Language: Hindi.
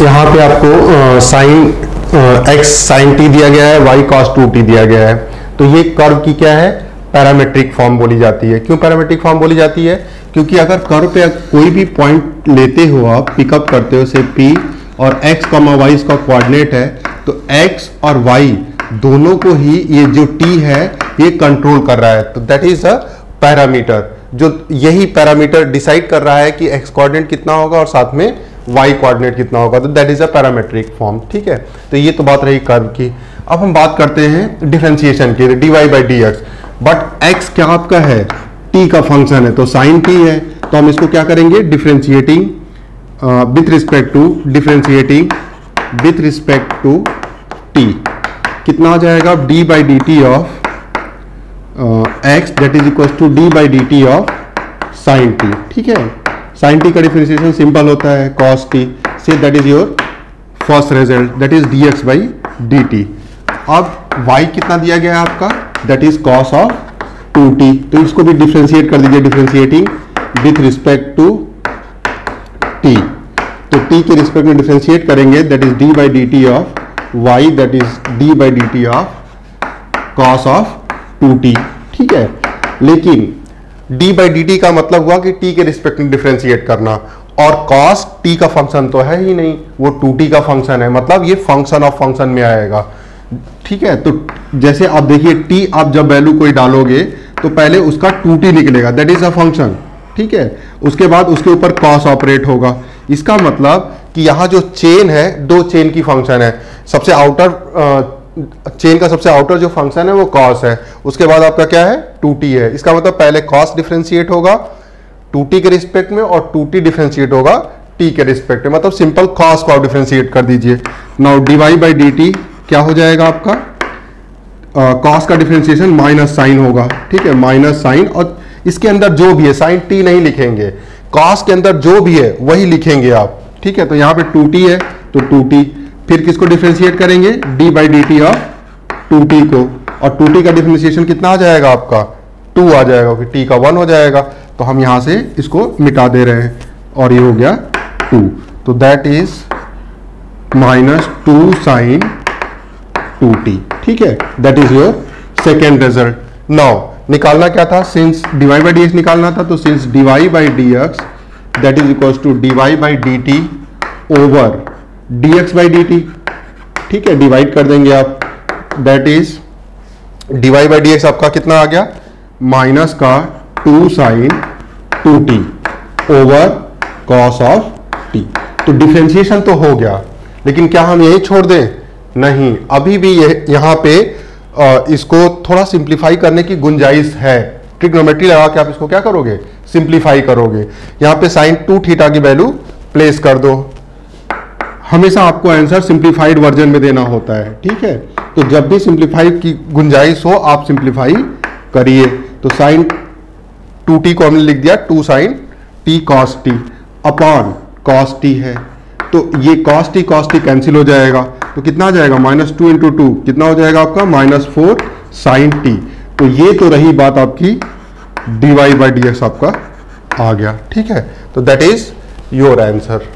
यहाँ पे आपको साइन एक्स साइन टी दिया गया है वाई कॉस टू टी दिया गया है। तो ये कर्व की क्या है? पैरामेट्रिक फॉर्म बोली जाती है। क्यों पैरामेट्रिक फॉर्म बोली जाती है? क्योंकि अगर कर्व पे कोई भी पॉइंट लेते हो आप पिकअप करते हो से पी और x कॉमा वाई इसका कोऑर्डिनेट है तो x और y दोनों को ही ये जो t है, ये कंट्रोल कर रहा है। तो दैट इज़ अ पैरामीटर जो यही पैरामीटर डिसाइड कर रहा है कि x कोऑर्डिनेट कितना होगा और साथ में y कोऑर्डिनेट कितना होगा तो that is a parametric form ठीक है? तो ये तो बात रही कर्व की। अब हम बात करते हैं डिफ्रेंसिएशन की D Y by D X but X क्या आपका है? t का फ़ंक्शन है तो साइन t है। तो हम इसको क्या करेंगे? Differentiating with respect to differentiating with respect to t कितना हो जाएगा? d by D T of X that is equal to D by D T of sine T ठीक है? टी का डिफ्रेंसिएशन सिंपल होता है कॉस टी से that is your first result that is D X by D T अब y कितना दिया गया है आपका? That is cos of two T तो इसको भी डिफ्रेंशिएट कर दीजिए differentiating with respect to t तो t के रिस्पेक्ट में डिफ्रेंशिएट करेंगे that is d by D T of Y that is d by D T of cos of two T ठीक है? लेकिन d बाई डी टी का मतलब हुआ कि t के रिस्पेक्ट में डिफ्रेंशिएट करना। और cos t का फ़ंक्शन तो है ही नहीं, वो 2t का फ़ंक्शन है। मतलब ये फ़ंक्शन ऑफ़ फ़ंक्शन में आएगा। ठीक है? तो जैसे आप देखिए, t आप जब वैल्यू कोई डालोगे तो पहले उसका 2t निकलेगा। दैट इज़ अ फ़ंक्शन ठीक है? उसके बाद उसके ऊपर cos ऑपरेट होगा। इसका मतलब कि यहाँ जो चेन है, दो चेन की फ़ंक्शन है। सबसे आउटर चेन का सबसे आउटर जो फ़ंक्शन है वो कॉस है। उसके बाद आपका क्या है? टू है। इसका मतलब पहले कॉस डिफ्रेंशिएट होगा टू के रिस्पेक्ट में और टू डिफ्रेंशिएट होगा टी के रिस्पेक्ट में। मतलब सिंपल कॉस को आप डिफ्रेंशिएट कर दीजिए। नाउ डीवाई बाई डी क्या हो जाएगा आपका? कॉस uh, का डिफ्रेंशिएशन माइनस साइन होगा। ठीक है? माइनस साइन और इसके अंदर जो भी है साइन टी नहीं लिखेंगे। कॉस के अंदर जो भी है वही लिखेंगे आप। ठीक है? तो यहाँ पे टू टी है तो टू टी फिर किसको डिफ्रेंशिएट करेंगे? D by D T of two T को। और टू टी का डिफ्रेंशिएशन कितना आ जाएगा आपका? टू आ जाएगा फिर टी का वन हो जाएगा। तो हम यहाँ से इसको मिटा दे रहे हैं। और ये हो गया टू तो that is minus two sine two T ठीक है? That is your second result now निकालना क्या था? Since D Y by D X निकालना था तो since D Y by D X that is equal to D Y by D T over D X by D T ठीक है डिवाइड कर देंगे आप। That is D Y by D X आपका कितना आ गया? माइनस का two sine two T over cos of T तो डिफ्रेंसिएशन तो हो गया लेकिन क्या हम यही छोड़ दें? नहीं अभी भी ये यहाँ पे आ, इसको थोड़ा सिंप्लीफाई करने की गुंजाइश है। ट्रिग्नोमेट्री लगा के आप इसको क्या करोगे? सिंप्लीफाई करोगे। यहाँ पे साइन टू थीटा की वैल्यू प्लेस कर दो। हमेशा आपको आंसर सिंप्लीफाइड वर्जन में देना होता है, ठीक है? तो जब भी सिंप्लीफाई की गुंजाइश हो, आप सिंप्लीफाई करिए। तो साइन टू टी को हमने लिख दिया two sine T cos T upon cos T है। तो ये cos T cos T cancel हो जाएगा। तो कितना आ जाएगा? माइनस टू इंटू टू कितना हो जाएगा आपका? माइनस फोर साइन टी तो ये तो रही बात आपकी D Y by D X आपका आ गया, ठीक है? तो दैट इज़ योर आंसर